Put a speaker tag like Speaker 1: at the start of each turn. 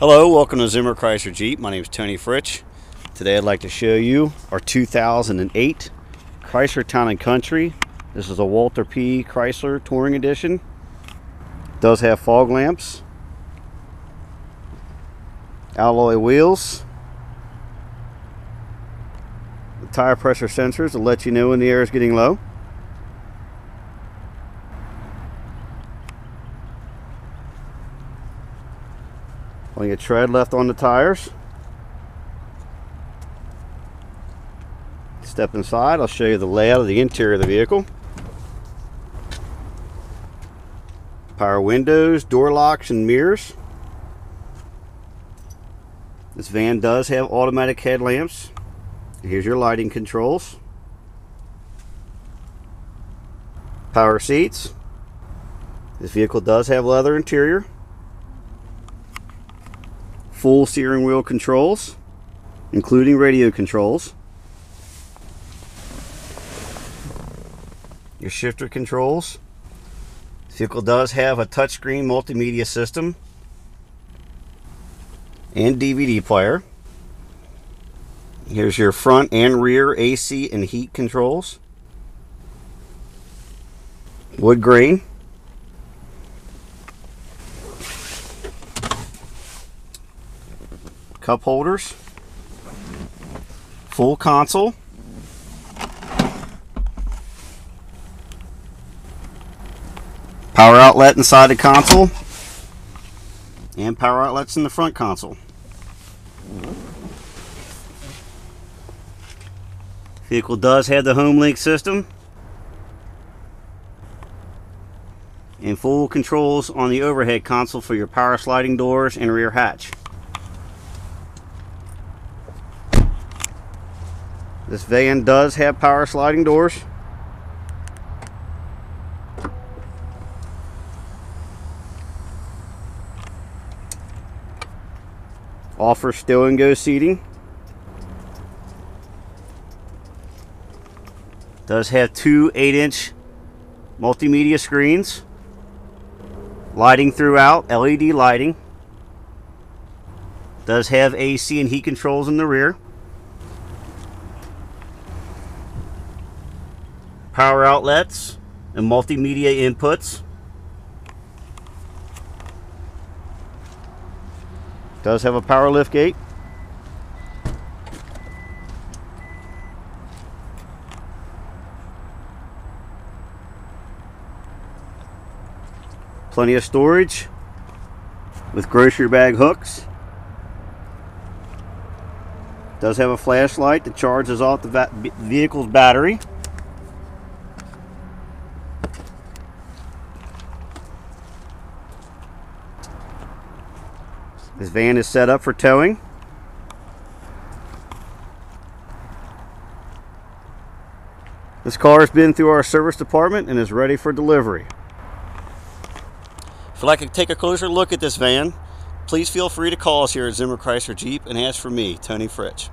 Speaker 1: Hello, welcome to Zimmer Chrysler Jeep. My name is Tony Fritsch. Today I'd like to show you our 2008 Chrysler Town & Country. This is a Walter P. Chrysler Touring Edition. It does have fog lamps, alloy wheels, the tire pressure sensors to let you know when the air is getting low. Plenty of tread left on the tires. Step inside, I'll show you the layout of the interior of the vehicle. Power windows, door locks, and mirrors. This van does have automatic headlamps. Here's your lighting controls. Power seats. This vehicle does have leather interior full steering wheel controls, including radio controls. Your shifter controls. This vehicle does have a touchscreen multimedia system and DVD player. Here's your front and rear AC and heat controls. Wood grain. Cup holders, full console, power outlet inside the console, and power outlets in the front console. Vehicle does have the HomeLink system and full controls on the overhead console for your power sliding doors and rear hatch. This van does have power sliding doors. Offers Stow and Go seating. Does have two 8 inch multimedia screens. Lighting throughout, LED lighting. Does have AC and heat controls in the rear. Power outlets and multimedia inputs. Does have a power lift gate. Plenty of storage with grocery bag hooks. Does have a flashlight that charges off the vehicle's battery. This van is set up for towing. This car has been through our service department and is ready for delivery. If you'd like to take a closer look at this van, please feel free to call us here at Zimmer Chrysler Jeep and ask for me, Tony Fritsch.